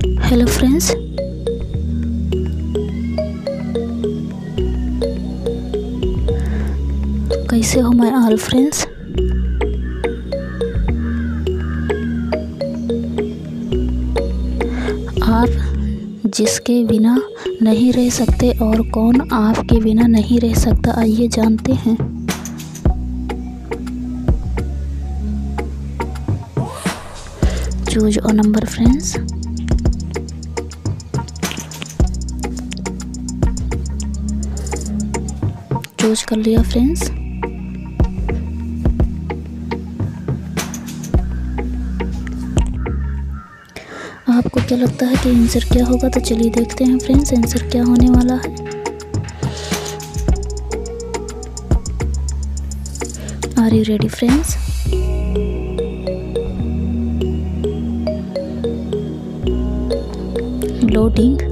Hello friends कैसे हो my all friends आप जिसके बिना नहीं रह सकते और कौन आपके बिना नहीं रह सकता, आइए जानते हैं। Choose a number friends choose कर लिया फ्रेंड्स आपको क्या लगता है कि आंसर क्या होगा? तो चलिए देखते हैं फ्रेंड्स आंसर क्या होने वाला है. Are you ready friends loading.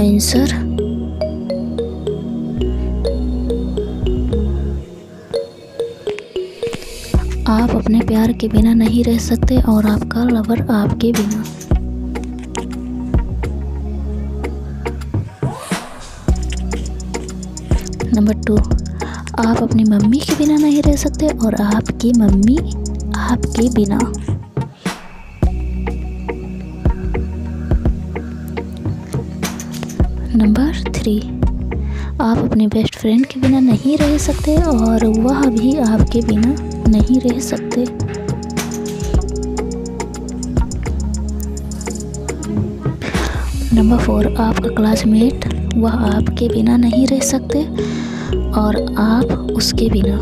Answer आप अपने प्यार के बिना नहीं रह सकते और आपका लवर आपके बिना। नंबर टू आप अपनी मम्मी के बिना नहीं रह सकते और आपकी मम्मी आपके बिना। Number three. आप अपने बेस्ट फ्रेंड के बिना नहीं रह सकते और वह भी आपके बिना नहीं रह सकते। नंबर फोर, आपका क्लासमेट वह आपके बिना नहीं रह सकते और आप उसके बिना।